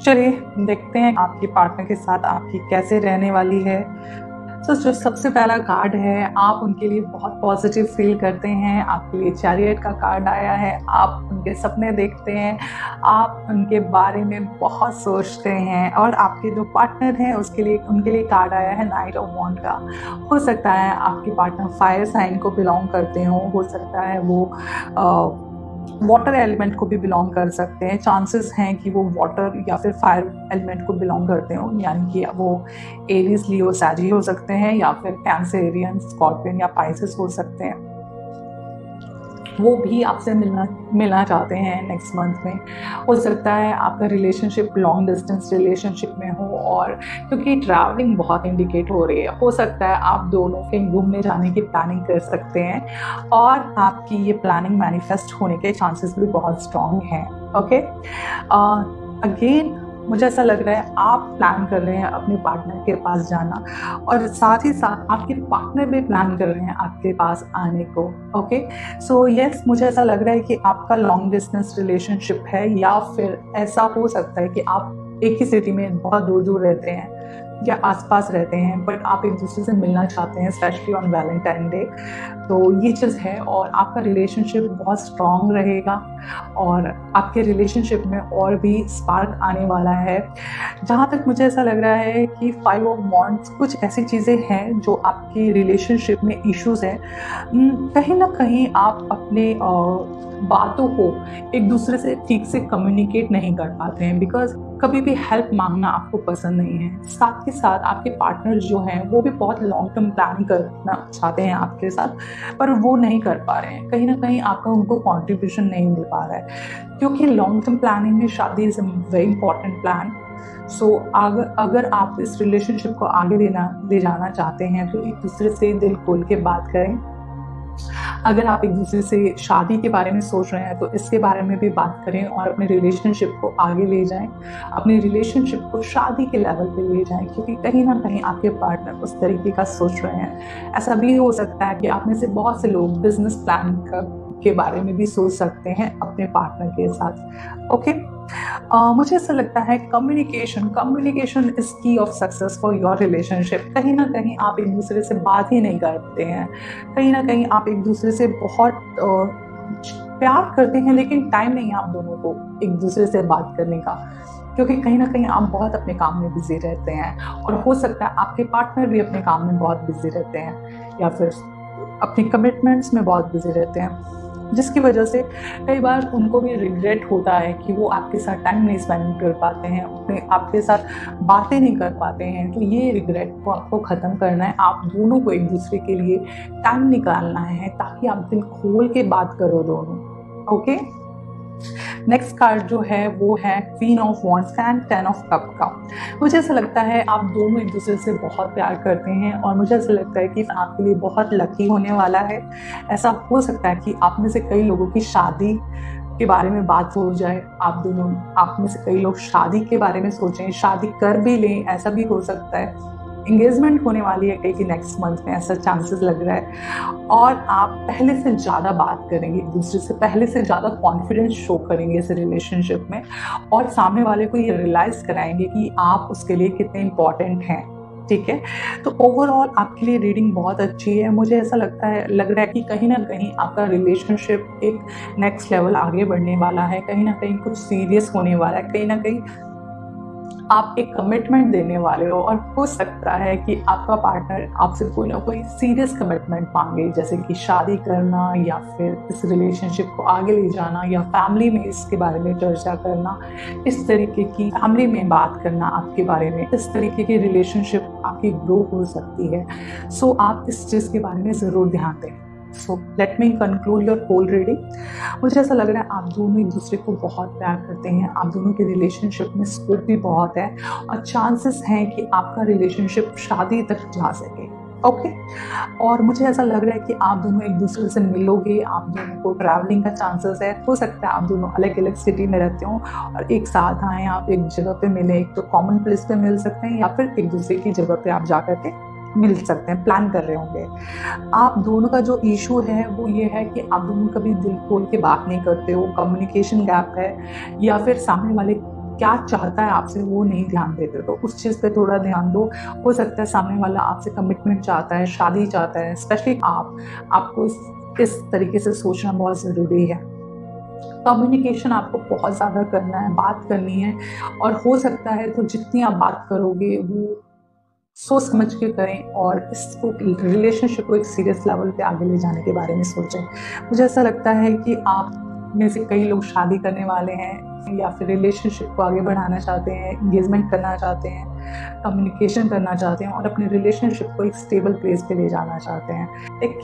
चलिए देखते हैं आपके पार्टनर के साथ आपकी कैसे रहने वाली है। तो जो सबसे पहला कार्ड है आप उनके लिए बहुत पॉजिटिव फील करते हैं। आपके लिए चैरियट का कार्ड आया है आप उनके सपने देखते हैं आप उनके बारे में बहुत सोचते हैं और आपके जो पार्टनर हैं उसके लिए उनके लिए कार्ड आया है नाइट ऑफ़ वॉन्ट का। हो सकता है आपके पार्टनर फायर साइन को बिलोंग करते हों हो सकता है वो आ, वाटर एलिमेंट को भी बिलोंग कर सकते हैं। चांसेस हैं कि वो वाटर या फिर फायर एलिमेंट को बिलोंग करते हो। यानी कि वो एरीज लियो सैजी हो सकते हैं या फिर कैंसेरियन स्कॉर्पियन या पाइसिस हो सकते हैं। वो भी आपसे मिलना मिलना चाहते हैं नेक्स्ट मंथ में। हो सकता है आपका रिलेशनशिप लॉन्ग डिस्टेंस रिलेशनशिप में हो और क्योंकि ट्रैवलिंग बहुत इंडिकेट हो रही है। हो सकता है आप दोनों कहीं घूमने जाने की प्लानिंग कर सकते हैं और आपकी ये प्लानिंग मैनिफेस्ट होने के चांसेस भी बहुत स्ट्रॉन्ग हैं ओके अगेन मुझे ऐसा लग रहा है आप प्लान कर रहे हैं अपने पार्टनर के पास जाना और साथ ही साथ आपके पार्टनर भी प्लान कर रहे हैं आपके पास आने को ओके सो यस मुझे ऐसा लग रहा है कि आपका लॉन्ग डिस्टेंस रिलेशनशिप है या फिर ऐसा हो सकता है कि आप एक ही सिटी में बहुत दूर दूर रहते हैं। या आसपास रहते हैं बट आप एक दूसरे से मिलना चाहते हैं स्पेशली ऑन वैलेंटाइन डे तो ये चीज़ है और आपका रिलेशनशिप बहुत स्ट्रॉन्ग रहेगा और आपके रिलेशनशिप में और भी स्पार्क आने वाला है। जहाँ तक मुझे ऐसा लग रहा है कि फाइव ऑफ़ मॉन्ट्स कुछ ऐसी चीज़ें हैं जो आपकी रिलेशनशिप में इश्यूज़ हैं। कहीं ना कहीं आप अपने बातों को एक दूसरे से ठीक से कम्युनिकेट नहीं कर पाते हैं बिकॉज़ कभी भी हेल्प मांगना आपको पसंद नहीं है। साथ ही साथ आपके पार्टनर जो हैं वो भी बहुत लॉन्ग टर्म प्लान करना चाहते हैं आपके साथ पर वो नहीं कर पा रहे हैं। कहीं ना कहीं आपका उनको कॉन्ट्रीब्यूशन नहीं मिल पा रहा है। क्योंकि लॉन्ग टर्म प्लानिंग में शादी is a very important plan so so, अगर अगर आप इस रिलेशनशिप को आगे लेना ले जाना चाहते हैं तो एक दूसरे से दिल खोल के बात करें। अगर आप एक दूसरे से शादी के बारे में सोच रहे हैं तो इसके बारे में भी बात करें और अपने रिलेशनशिप को आगे ले जाएँ। अपने रिलेशनशिप को शादी के लेवल पर ले जाएँ, क्योंकि कहीं ना कहीं आपके पार्टनर उस तरीके का सोच रहे हैं। ऐसा भी हो सकता है कि आप में से बहुत से लोग बिज़नेस प्लान कर के बारे में भी सोच सकते हैं अपने पार्टनर के साथ। Okay okay? uh, मुझे ऐसा लगता है communication communication is key of success for your relationship कहीं ना कहीं आप एक दूसरे से बात ही नहीं करते हैं। कहीं ना कहीं आप एक दूसरे से बहुत uh, प्यार करते हैं लेकिन टाइम नहीं है आप दोनों को एक दूसरे से बात करने का। क्योंकि कहीं ना कहीं आप बहुत अपने काम में बिज़ी रहते हैं। और हो सकता है आपके पार्टनर भी अपने काम में बहुत बिज़ी रहते हैं या फिर अपने कमिटमेंट्स में बहुत बिज़ी रहते हैं। जिसकी वजह से कई बार उनको भी रिग्रेट होता है कि वो आपके साथ टाइम नहीं स्पेंड कर पाते हैं, अपने, आपके साथ बातें नहीं कर पाते हैं। तो ये रिग्रेट को आपको ख़त्म करना है। आप दोनों को एक दूसरे के लिए टाइम निकालना है ताकि आप दिल खोल के बात करो दोनों। ओके नेक्स्ट कार्ड जो है वो है queen of wands and ten of cup का। मुझे ऐसा लगता है आप दोनों एक दूसरे से बहुत प्यार करते हैं और मुझे ऐसा लगता है कि आपके लिए बहुत लकी होने वाला है। ऐसा हो सकता है कि आप में से कई लोगों की शादी के बारे में बात हो जाए। आप दोनों, आप में से कई लोग शादी के बारे में सोचें, शादी कर भी लें, ऐसा भी हो सकता है। इंगेजमेंट होने वाली है कहीं कि नेक्स्ट मंथ में ऐसा चांसेस लग रहा है। और आप पहले से ज़्यादा बात करेंगे एक दूसरे से पहले से ज़्यादा कॉन्फिडेंस शो करेंगे इस रिलेशनशिप में और सामने वाले को ये रियलाइज़ कराएँगे कि आप उसके लिए कितने इंपॉर्टेंट हैं, ठीक है? तो ओवरऑल आपके लिए रीडिंग बहुत अच्छी है। मुझे ऐसा लगता है, लग रहा है कि कहीं ना कहीं आपका रिलेशनशिप एक नेक्स्ट लेवल आगे बढ़ने वाला है। कहीं ना कहीं कुछ सीरियस होने वाला है। कहीं ना कहीं आप एक कमिटमेंट देने वाले हो और हो सकता है कि आपका पार्टनर आपसे कोई ना कोई सीरियस कमिटमेंट मांगे जैसे कि शादी करना या फिर इस रिलेशनशिप को आगे ले जाना या फैमिली में इसके बारे में चर्चा करना इस तरीके की फैमिली में बात करना आपके बारे में इस तरीके की रिलेशनशिप आपकी ग्रो हो सकती है। सो so, आप इस चीज़ के बारे में ज़रूर ध्यान दें। So let me conclude your whole reading मुझे ऐसा लग रहा है आप दोनों एक दूसरे को बहुत प्यार करते हैं। आप दोनों के रिलेशनशिप में स्कोप भी बहुत है और चांसेस हैं कि आपका रिलेशनशिप शादी तक जा सके। Okay okay? और मुझे ऐसा लग रहा है कि आप दोनों एक दूसरे से मिलोगे, आप दोनों को ट्रैवलिंग का चांसेस है। हो सकता है आप दोनों अलग अलग सिटी में रहते हो और एक साथ आए, आप एक जगह पे मिले, एक तो कॉमन प्लेस पे मिल सकते हैं या फिर एक दूसरे की जगह पे आप जा करके मिल सकते हैं प्लान कर रहे होंगे। आप दोनों का जो इशू है, वो ये है कि आप दोनों कभी दिल खोल के बात नहीं करते हो कम्युनिकेशन गैप है, या फिर सामने वाले क्या चाहता है आपसे, वो नहीं ध्यान देते। तो उस चीज़ पे थोड़ा ध्यान दो। हो सकता है सामने वाला आपसे कमिटमेंट चाहता है, शादी चाहता है स्पेशली आप। आपको इस इस तरीके से सोचना बहुत ज़रूरी है। कम्युनिकेशन आपको बहुत ज़्यादा करना है, बात करनी है, और हो सकता है तो जितनी आप बात करोगे, वो सोच समझ के करें और इसको रिलेशनशिप को एक सीरियस लेवल पे आगे ले जाने के बारे में सोचें। मुझे ऐसा लगता है कि आप में से कई लोग शादी करने वाले हैं या फिर रिलेशनशिप को आगे बढ़ाना चाहते हैं इंगेजमेंट करना चाहते हैं कम्युनिकेशन करना चाहते हैं और अपने रिलेशनशिप को एक स्टेबल प्लेस पे ले जाना चाहते हैं। एक